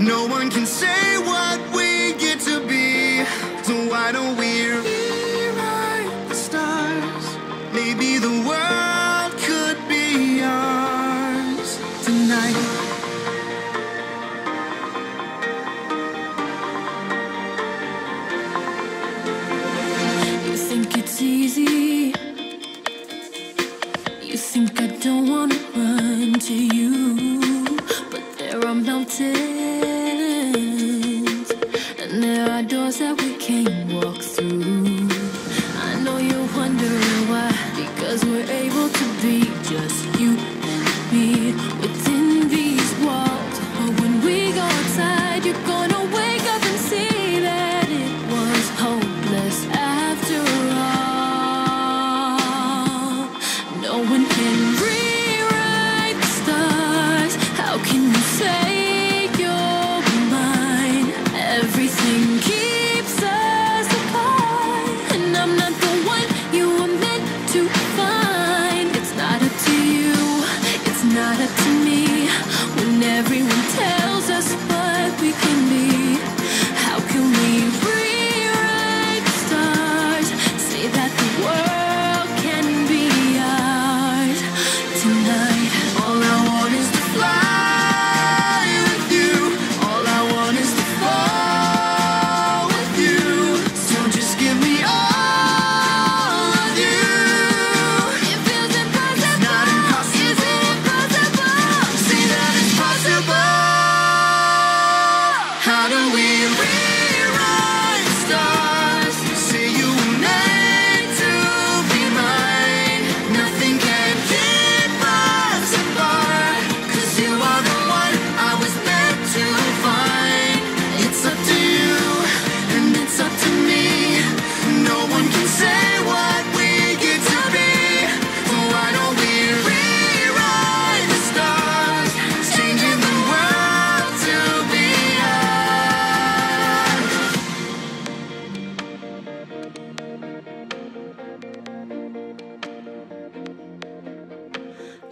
No one can say what we get to be. So why don't we rewrite the stars? Maybe the to me. When everyone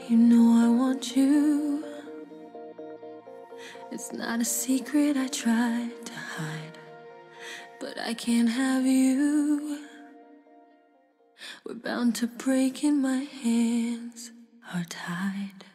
You know I want you. It's not a secret I tried to hide, but I can't have you. We're bound to break, and my hands are tied.